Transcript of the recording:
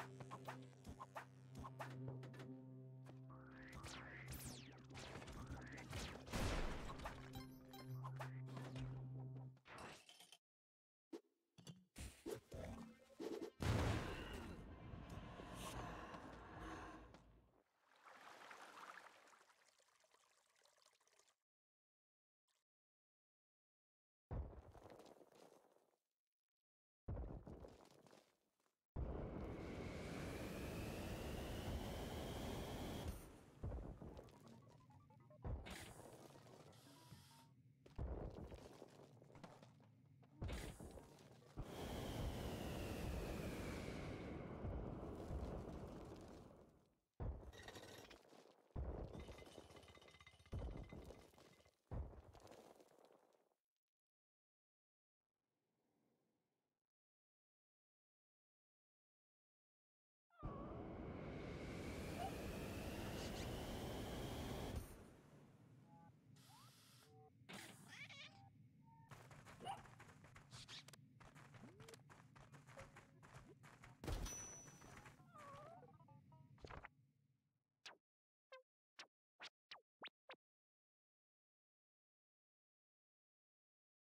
Yeah.